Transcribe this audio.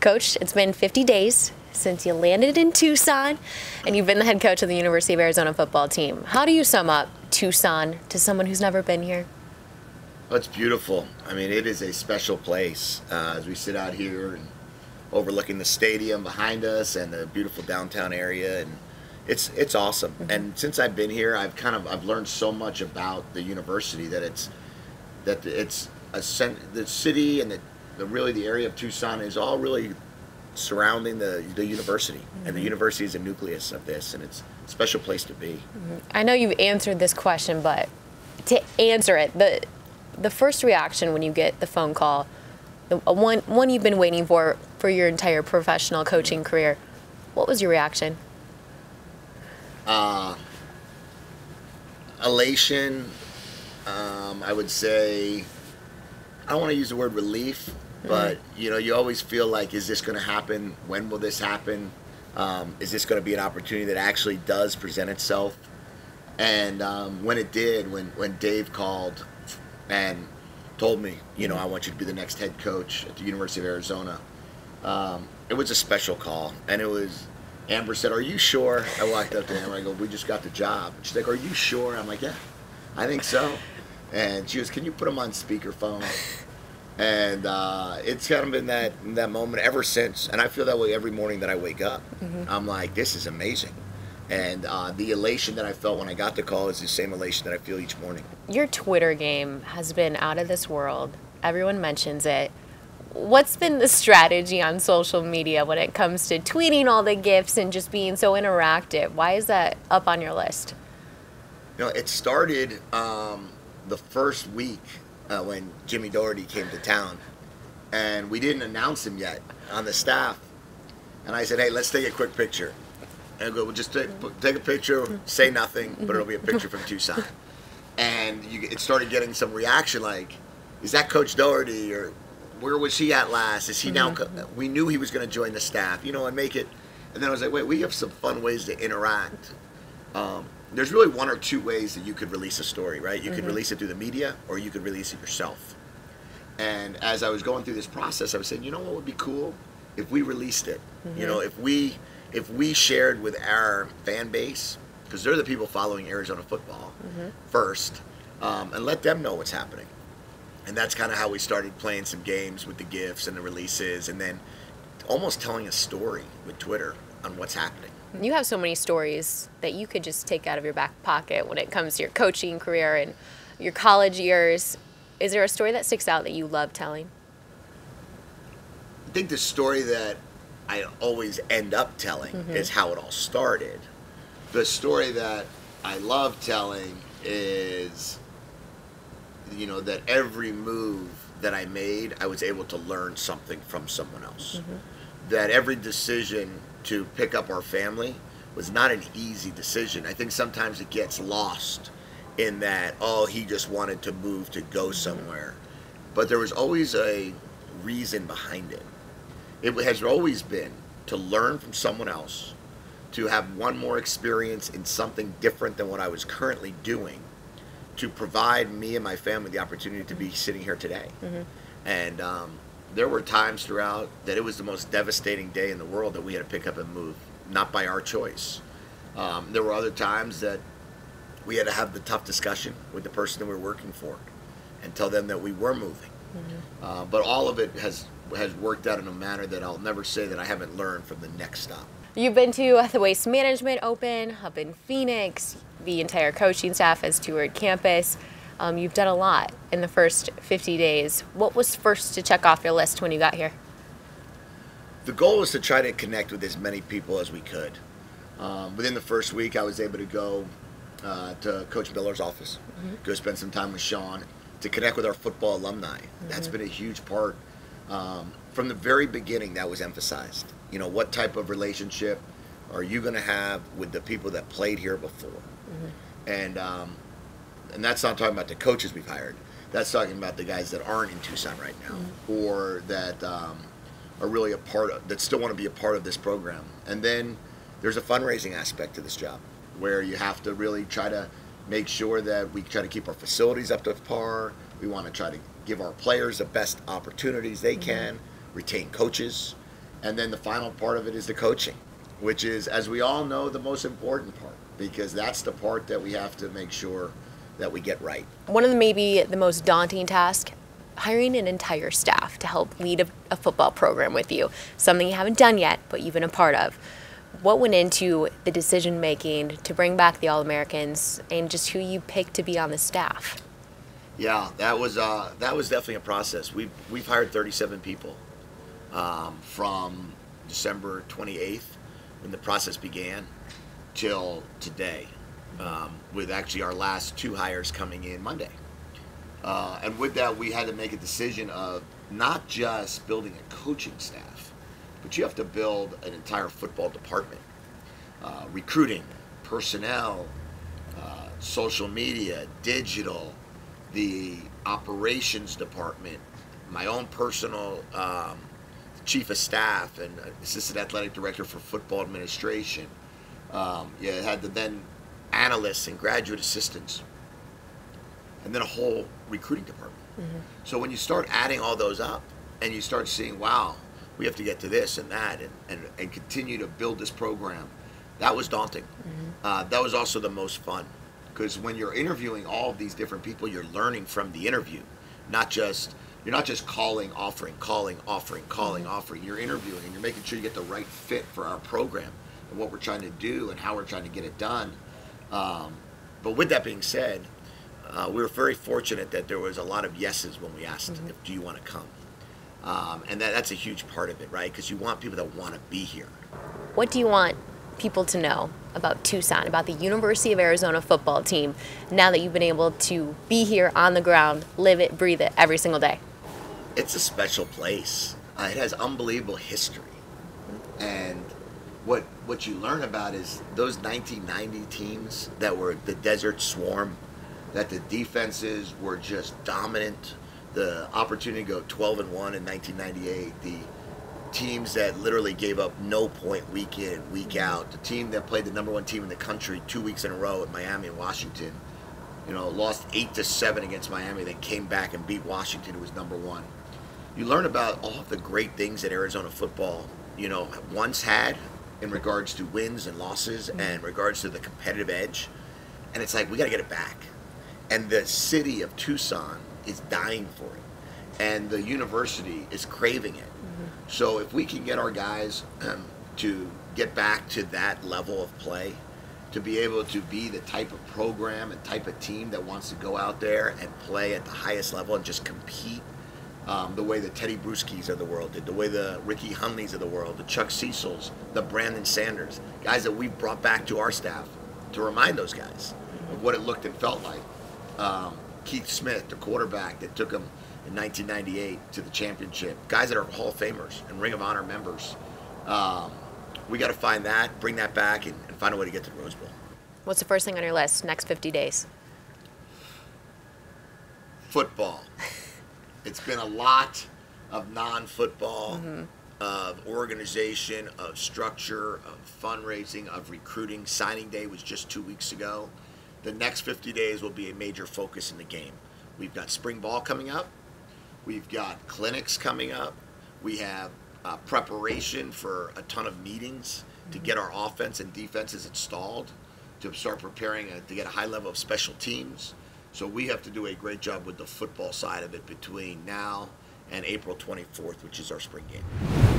Coach, it's been 50 days since you landed in Tucson and you've been the head coach of the University of Arizona football team. How do you sum up Tucson to someone who's never been here? Well, it's beautiful. I mean, it is a special place uh, as we sit out here and overlooking the stadium behind us and the beautiful downtown area and it's it's awesome. Mm-hmm. And since I've been here, I've kind of I've learned so much about the university that it's that it's a the city and the, the really the area of Tucson is all really surrounding the the university, mm-hmm. and the mm-hmm. university is a nucleus of this, and it's a special place to be. Mm-hmm. I know you've answered this question, but to answer it, the the first reaction when you get the phone call, the one one you've been waiting for for your entire professional coaching career, what was your reaction? Uh, elation. Um, I would say I don't want to use the word relief, but you know, you always feel like, is this going to happen? When will this happen? Um, is this going to be an opportunity that actually does present itself? And um, when it did, when when Dave called and told me, you know, I want you to be the next head coach at the University of Arizona, um, it was a special call, and it was. Amber said, "Are you sure?" I walked up to Amber. I go, "We just got the job." She's like, "Are you sure?" I'm like, "Yeah, I think so." and she goes, "Can you put them on speakerphone?" And uh, it's kind of been that that moment ever since, and I feel that way every morning that I wake up. Mm-hmm. I'm like, "This is amazing," and uh, the elation that I felt when I got the call is the same elation that I feel each morning. Your Twitter game has been out of this world. Everyone mentions it. What's been the strategy on social media when it comes to tweeting all the gifts and just being so interactive? Why is that up on your list? You know, it started. Um, the first week uh, when Jimmy Dougherty came to town, and we didn't announce him yet on the staff. And I said, "Hey, let's take a quick picture." And I go, "Well, just take, take a picture, say nothing, but it'll be a picture from Tucson." And you, it started getting some reaction, like, "Is that Coach Dougherty?" or "Where was he at last? Is he now?" Mm-hmm. We knew he was going to join the staff, you know, and make it. And then I was like, "Wait, we have some fun ways to interact." Um, there's really one or two ways that you could release a story, right? You mm-hmm. could release it through the media or you could release it yourself. And as I was going through this process, I was saying, you know what would be cool if we released it. Mm-hmm. You know, if we if we shared with our fan base because they're the people following Arizona football mm-hmm. first, um, and let them know what's happening. And that's kind of how we started playing some games with the gifts and the releases, and then almost telling a story with Twitter on what's happening. You have so many stories that you could just take out of your back pocket when it comes to your coaching career and your college years. Is there a story that sticks out that you love telling? I think the story that I always end up telling mm-hmm. is how it all started. The story that I love telling is, you know, that every move that I made, I was able to learn something from someone else. Mm-hmm. That every decision to pick up our family was not an easy decision. I think sometimes it gets lost in that, oh, he just wanted to move to go somewhere. But there was always a reason behind it. It has always been to learn from someone else, to have one more experience in something different than what I was currently doing, to provide me and my family the opportunity to be sitting here today. Mm-hmm. And um, there were times throughout that it was the most devastating day in the world that we had to pick up and move, not by our choice. Um, there were other times that we had to have the tough discussion with the person that we were working for and tell them that we were moving. Mm-hmm. Uh, but all of it has has worked out in a manner that I'll never say that I haven't learned from the next stop. You've been to the Waste Management Open up in Phoenix. The entire coaching staff has toured campus. Um, you've done a lot in the first 50 days. What was first to check off your list when you got here? The goal was to try to connect with as many people as we could. Um, within the first week, I was able to go uh, to Coach Miller's office, mm-hmm. go spend some time with Sean, to connect with our football alumni. Mm-hmm. That's been a huge part. Um, from the very beginning, that was emphasized. You know, what type of relationship are you going to have with the people that played here before? Mm-hmm. And um, and that's not talking about the coaches we've hired. That's talking about the guys that aren't in Tucson right now, mm-hmm. or that um, are really a part of that still want to be a part of this program. And then there's a fundraising aspect to this job, where you have to really try to make sure that we try to keep our facilities up to par. We want to try to give our players the best opportunities they mm-hmm. can, retain coaches, And then the final part of it is the coaching, which is, as we all know, the most important part because that's the part that we have to make sure that we get right. One of the maybe the most daunting tasks hiring an entire staff to help lead a, a, football program with you, something you haven't done yet, but you've been a part of. What went into the decision making to bring back the All Americans and just who you picked to be on the staff? Yeah, that was uh, that was definitely a process. We've we've hired 37 people um, from December 28th when the process began till today, um, with actually our last two hires coming in Monday. Uh, and with that, we had to make a decision of not just building a coaching staff, but you have to build an entire football department, uh, recruiting, personnel, uh, social media, digital, the operations department, my own personal um, chief of staff and assistant athletic director for football administration. Um, you had to then analysts and graduate assistants, and then a whole recruiting department. Mm-hmm. So when you start adding all those up, and you start seeing, wow, we have to get to this and that, and, and, and continue to build this program, that was daunting. Mm-hmm. Uh, that was also the most fun because when you're interviewing all of these different people, you're learning from the interview, not just you're not just calling, offering, calling, offering, calling, mm-hmm. offering. You're interviewing and you're making sure you get the right fit for our program and what we're trying to do and how we're trying to get it done. Um, but with that being said, uh, we were very fortunate that there was a lot of yeses when we asked, mm-hmm. if, "Do you want to come?" Um, and that, that's a huge part of it, right? Because you want people that want to be here. What do you want people to know about Tucson, about the University of Arizona football team, now that you've been able to be here on the ground, live it, breathe it every single day? It's a special place. Uh, it has unbelievable history. And what what you learn about is those 1990 teams that were the Desert Swarm, that the defenses were just dominant. The opportunity to go 12 and one in 1998. The teams that literally gave up no point week in, week mm-hmm. out. The team that played the number one team in the country two weeks in a row at Miami and Washington, you know, lost eight to seven against Miami, then came back and beat Washington, who was number one. You learn about all of the great things that Arizona football, you know, once had in regards to wins and losses mm-hmm. and regards to the competitive edge. And it's like we got to get it back. And the city of Tucson is dying for it. And the university is craving it so if we can get our guys um, to get back to that level of play, to be able to be the type of program and type of team that wants to go out there and play at the highest level and just compete um, the way the Tedy Bruschis of the world did, the way the Ricky Hunleys of the world, the Chuck Cecils, the Brandon Sanders, guys that we've brought back to our staff to remind those guys of what it looked and felt like. Um, Keith Smith, the quarterback that took them in 1998 to the championship. Guys that are Hall of Famers and Ring of Honor members. Um, we got to find that, bring that back, and, and, find a way to get to the Rose Bowl. What's the first thing on your list next 50 days? Football. it's been a lot of non-football, mm-hmm. of organization, of structure, of fundraising, of recruiting. Signing day was just two weeks ago. The next 50 days will be a major focus in the game. We've got spring ball coming up. We've got clinics coming up. We have uh, preparation for a ton of meetings to get our offense and defenses installed, to start preparing a, to get a high level of special teams. So we have to do a great job with the football side of it between now and April 24th, which is our spring game.